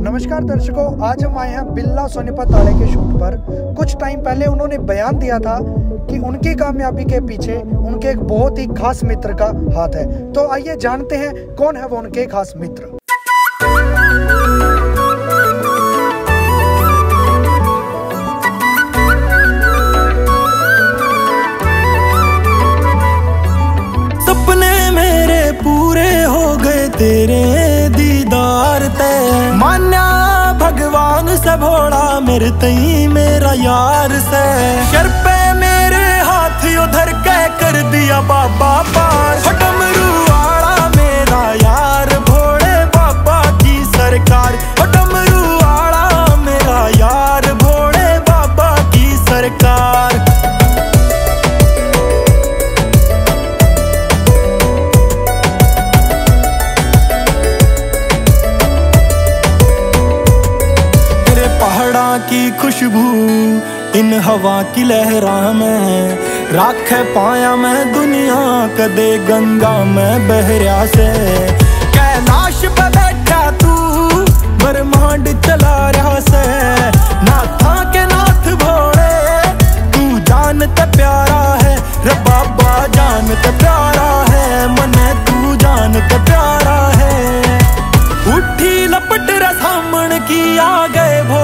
नमस्कार दर्शकों, आज हम आए हैं बिल्ला सोनीपत ताले के शूट पर। कुछ टाइम पहले उन्होंने बयान दिया था कि उनकी कामयाबी के पीछे उनके एक बहुत ही खास मित्र का हाथ है। तो आइए जानते हैं कौन है वो उनके खास मित्र। सपने मेरे पूरे हो गए तेरे मान्या भगवान से भोला मेरे तई मेरा यार से। कर पे मेरे हाथ उधर कह कर दिया की खुशबू, इन हवा की लहरा में राख पाया मैं दुनिया, कदे गंगा में बहरिया से। कैलाश पे बैठा तू, ब्रह्मांड चला रहा से। नाथा के नाथ भोले, तू जानते प्यारा है रे बाबा जानते प्यारा है, मने तू जानते प्यारा है। उठी लपट रे की आ गए भो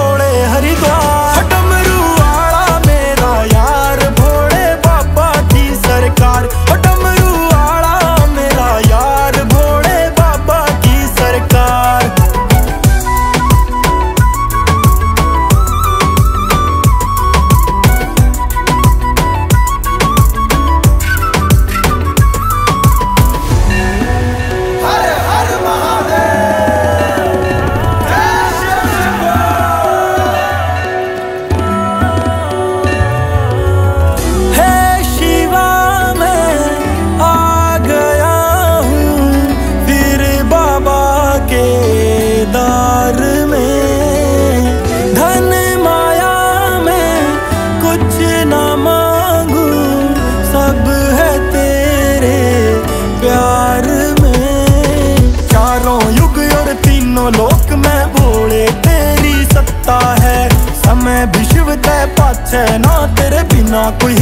ਕੋਈ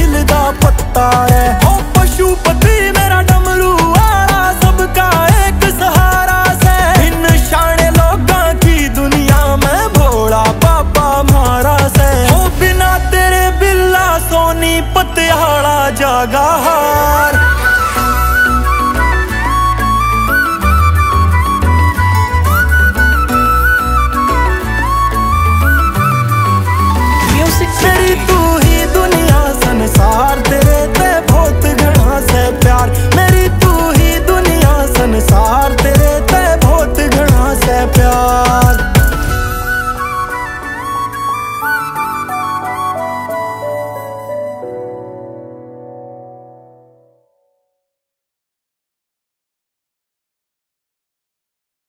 ਮੇਰਾ ਡਮਰੂ ਆਰਾ ਸਭ ਕਾ ਸਹਾਰਾ ਸੈ। ਇਨ ਲੋਕਾਂ ਕੀ ਦੁਨੀਆ, ਮੈਂ ਭੋਲਾ ਬਾਬਾ ਮਾਰਾ ਸੈ। ਹੋ ਬਿਨਾ ਤੇਰੇ ਬਿੱਲਾ ਸੋਨੀ ਪਤਿਆਲਾ ਜਾਗਾ ਹਾਰ।